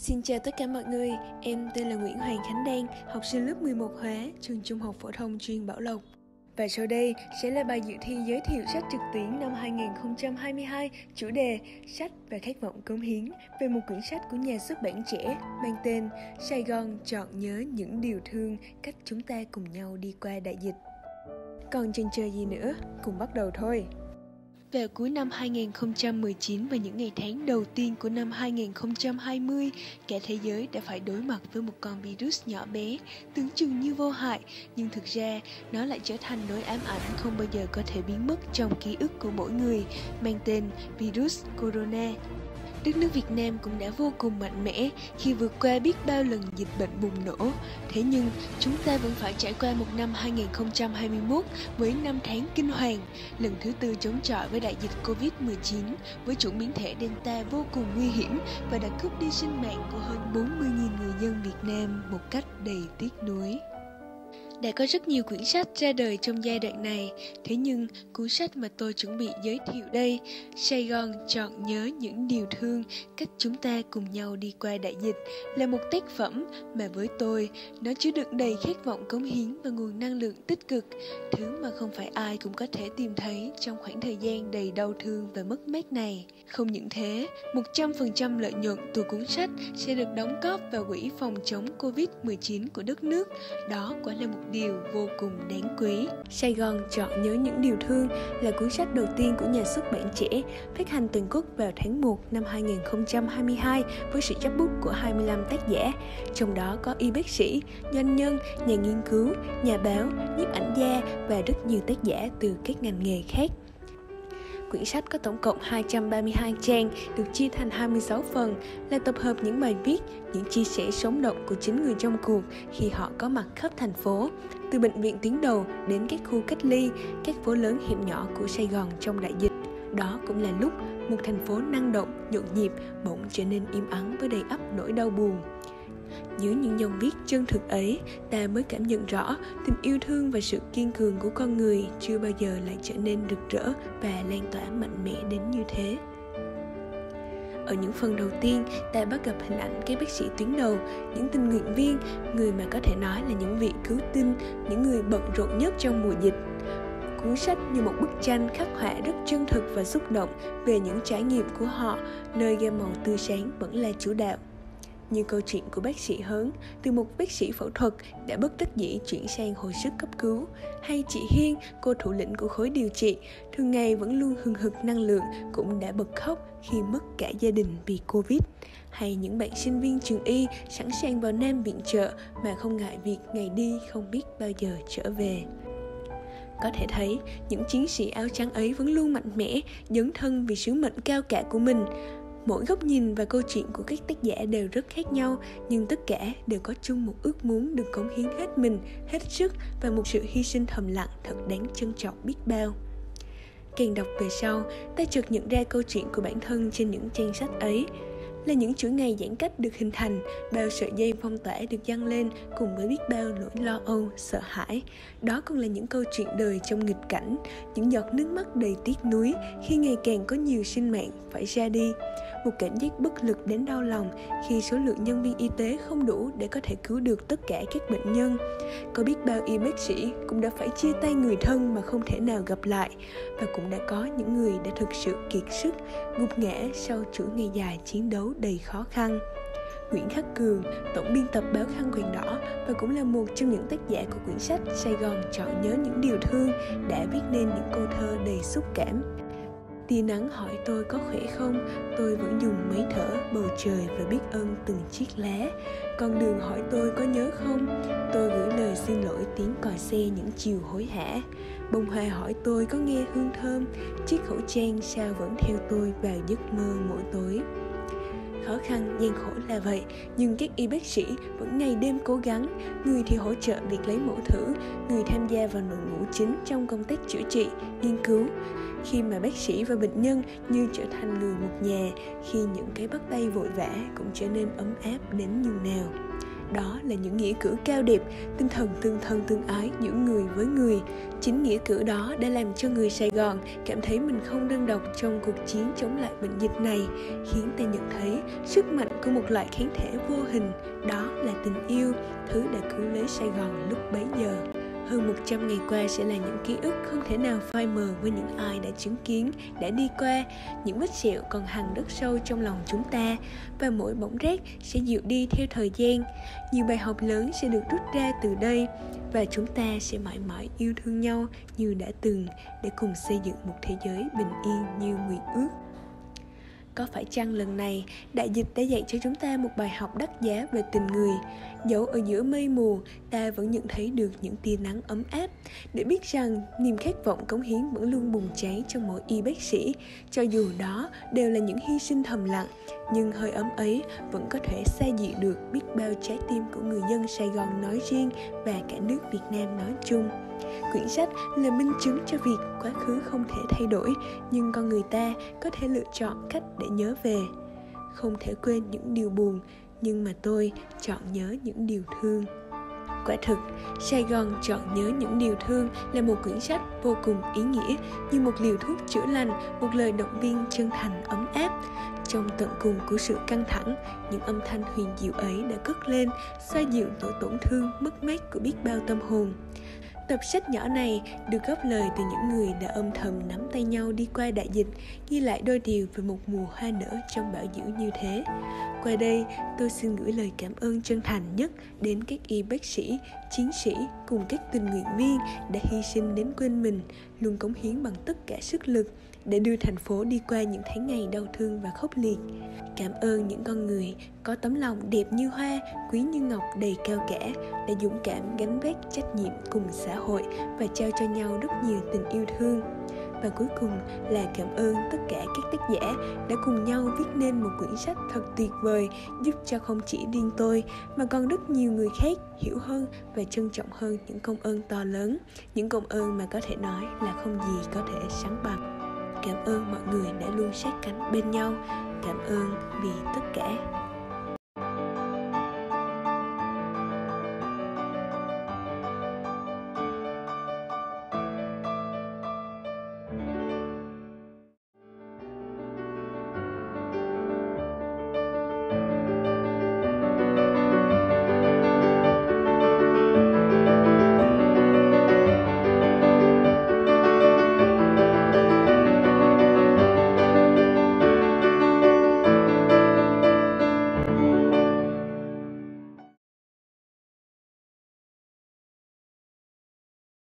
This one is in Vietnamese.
Xin chào tất cả mọi người, em tên là Nguyễn Hoàng Khánh Đan, học sinh lớp 11 Huế, trường Trung học phổ thông chuyên Bảo Lộc. Và sau đây sẽ là bài dự thi giới thiệu sách trực tuyến năm 2022, chủ đề Sách và khát vọng cống hiến về một quyển sách của nhà xuất bản trẻ mang tên Sài Gòn chọn nhớ những điều thương cách chúng ta cùng nhau đi qua đại dịch. Còn chần chờ gì nữa, cùng bắt đầu thôi. Vào cuối năm 2019 và những ngày tháng đầu tiên của năm 2020, cả thế giới đã phải đối mặt với một con virus nhỏ bé, tưởng chừng như vô hại, nhưng thực ra nó lại trở thành nỗi ám ảnh không bao giờ có thể biến mất trong ký ức của mỗi người, mang tên virus corona đất nước Việt Nam cũng đã vô cùng mạnh mẽ khi vượt qua biết bao lần dịch bệnh bùng nổ. Thế nhưng, chúng ta vẫn phải trải qua một năm 2021 với 5 tháng kinh hoàng, lần thứ tư chống chọi với đại dịch Covid-19 với chủng biến thể Delta vô cùng nguy hiểm và đã cướp đi sinh mạng của hơn 40.000 người dân Việt Nam một cách đầy tiếc nuối. Đã có rất nhiều quyển sách ra đời trong giai đoạn này, thế nhưng cuốn sách mà tôi chuẩn bị giới thiệu đây, Sài Gòn chọn nhớ những điều thương cách chúng ta cùng nhau đi qua đại dịch, là một tác phẩm mà với tôi, nó chứa đựng đầy khát vọng cống hiến và nguồn năng lượng tích cực, thứ mà không phải ai cũng có thể tìm thấy trong khoảng thời gian đầy đau thương và mất mát này. Không những thế, 100% lợi nhuận từ cuốn sách sẽ được đóng góp vào quỹ phòng chống Covid-19 của đất nước. Đó quả là một điều vô cùng đáng quý. Sài Gòn chọn nhớ những điều thương là cuốn sách đầu tiên của nhà xuất bản trẻ phát hành toàn quốc vào tháng 1 năm 2022 với sự chấp bút của 25 tác giả, trong đó có y bác sĩ, doanh nhân, nhà nghiên cứu, nhà báo, nhiếp ảnh gia và rất nhiều tác giả từ các ngành nghề khác. Quyển sách có tổng cộng 232 trang, được chia thành 26 phần, là tập hợp những bài viết, những chia sẻ sống động của chính người trong cuộc khi họ có mặt khắp thành phố, từ bệnh viện tuyến đầu đến các khu cách ly, các phố lớn hẻm nhỏ của Sài Gòn trong đại dịch. Đó cũng là lúc một thành phố năng động, nhộn nhịp bỗng trở nên im ắng với đầy ắp nỗi đau buồn. Dưới những dòng viết chân thực ấy, ta mới cảm nhận rõ tình yêu thương và sự kiên cường của con người chưa bao giờ lại trở nên rực rỡ và lan tỏa mạnh mẽ đến như thế. Ở những phần đầu tiên, ta bắt gặp hình ảnh các bác sĩ tuyến đầu, những tình nguyện viên, người mà có thể nói là những vị cứu tinh, những người bận rộn nhất trong mùa dịch. Cuốn sách như một bức tranh khắc họa rất chân thực và xúc động về những trải nghiệm của họ, nơi gam màu tươi sáng vẫn là chủ đạo như câu chuyện của bác sĩ Hớn từ một bác sĩ phẫu thuật đã bất đắc dĩ chuyển sang hồi sức cấp cứu. Hay chị Hiên, cô thủ lĩnh của khối điều trị, thường ngày vẫn luôn hừng hực năng lượng cũng đã bật khóc khi mất cả gia đình vì Covid. Hay những bạn sinh viên trường y sẵn sàng vào Nam viện trợ mà không ngại việc ngày đi không biết bao giờ trở về. Có thể thấy những chiến sĩ áo trắng ấy vẫn luôn mạnh mẽ dấn thân vì sứ mệnh cao cả của mình mỗi góc nhìn và câu chuyện của các tác giả đều rất khác nhau nhưng tất cả đều có chung một ước muốn được cống hiến hết mình hết sức và một sự hy sinh thầm lặng thật đáng trân trọng biết bao. Càng đọc về sau ta chợt nhận ra câu chuyện của bản thân trên những trang sách ấy. Là những chuỗi ngày giãn cách được hình thành, bao sợi dây phong tỏa được dăng lên cùng với biết bao nỗi lo âu, sợ hãi. Đó còn là những câu chuyện đời trong nghịch cảnh, những giọt nước mắt đầy tiếc nuối khi ngày càng có nhiều sinh mạng phải ra đi một cảm giác bất lực đến đau lòng khi số lượng nhân viên y tế không đủ để có thể cứu được tất cả các bệnh nhân. Có biết bao y bác sĩ cũng đã phải chia tay người thân mà không thể nào gặp lại và cũng đã có những người đã thực sự kiệt sức, gục ngã sau chuỗi ngày dài chiến đấu đầy khó khăn. Nguyễn Khắc Cường, tổng biên tập báo Khăn Quàng Đỏ và cũng là một trong những tác giả của quyển sách Sài Gòn chọn nhớ những điều thương đã viết nên những câu thơ đầy xúc cảm tia nắng hỏi tôi có khỏe không? Tôi vẫn dùng máy thở, bầu trời và biết ơn từng chiếc lá. Con đường hỏi tôi có nhớ không? Tôi gửi lời xin lỗi tiếng còi xe những chiều hối hả? Bông hoa hỏi tôi có nghe hương thơm? Chiếc khẩu trang sao vẫn theo tôi vào giấc mơ mỗi tối? Khó khăn, gian khổ là vậy. Nhưng các y bác sĩ vẫn ngày đêm cố gắng. Người thì hỗ trợ việc lấy mẫu thử, người tham gia vào đội ngũ chính trong công tác chữa trị, nghiên cứu. Khi mà bác sĩ và bệnh nhân như trở thành người một nhà, khi những cái bắt tay vội vã cũng trở nên ấm áp đến nhường nào đó là những nghĩa cử cao đẹp, tinh thần tương thân tương ái giữa người với người. Chính nghĩa cử đó đã làm cho người sài gòn cảm thấy mình không đơn độc trong cuộc chiến chống lại bệnh dịch này, khiến ta nhận thấy sức mạnh của một loại kháng thể vô hình. Đó là tình yêu, thứ đã cứu lấy sài gòn lúc bấy giờ hơn 100 ngày qua sẽ là những ký ức không thể nào phai mờ với những ai đã chứng kiến, đã đi qua, những vết sẹo còn hằn đất sâu trong lòng chúng ta và mỗi bóng rác sẽ dịu đi theo thời gian. Nhiều bài học lớn sẽ được rút ra từ đây và chúng ta sẽ mãi mãi yêu thương nhau như đã từng để cùng xây dựng một thế giới bình yên như nguyện ước có phải chăng lần này đại dịch đã dạy cho chúng ta một bài học đắt giá về tình người? Dẫu ở giữa mây mù, ta vẫn nhận thấy được những tia nắng ấm áp. Để biết rằng, niềm khát vọng cống hiến vẫn luôn bùng cháy trong mỗi y bác sĩ. Cho dù đó đều là những hy sinh thầm lặng nhưng hơi ấm ấy vẫn có thể xa dị được biết bao trái tim của người dân sài gòn nói riêng và cả nước việt nam nói chung. Quyển sách là minh chứng cho việc quá khứ không thể thay đổi, nhưng con người ta có thể lựa chọn cách để nhớ về. Không thể quên những điều buồn, nhưng mà tôi chọn nhớ những điều thương quả thực. Sài gòn chọn nhớ những điều thương là một quyển sách vô cùng ý nghĩa như một liều thuốc chữa lành một lời động viên chân thành ấm áp. Trong tận cùng của sự căng thẳng những âm thanh huyền diệu ấy đã cất lên xoa dịu nỗi tổn thương mất mát của biết bao tâm hồn. Tập sách nhỏ này được góp lời từ những người đã âm thầm nắm tay nhau đi qua đại dịch, ghi lại đôi điều về một mùa hoa nở trong bão dữ như thế. Qua đây, tôi xin gửi lời cảm ơn chân thành nhất đến các y bác sĩ, chiến sĩ cùng các tình nguyện viên đã hy sinh đến quên mình, luôn cống hiến bằng tất cả sức lực để đưa thành phố đi qua những tháng ngày đau thương và khốc liệt. Cảm ơn những con người có tấm lòng đẹp như hoa, quý như ngọc đầy cao cả, đã dũng cảm gánh vác trách nhiệm cùng xã hội và trao cho nhau rất nhiều tình yêu thương và cuối cùng là cảm ơn tất cả các tác giả đã cùng nhau viết nên một quyển sách thật tuyệt vời giúp cho không chỉ riêng tôi, mà còn rất nhiều người khác hiểu hơn và trân trọng hơn những công ơn to lớn, những công ơn mà có thể nói là không gì có thể sánh bằng. Cảm ơn mọi người đã luôn sát cánh bên nhau. Cảm ơn vì tất cả.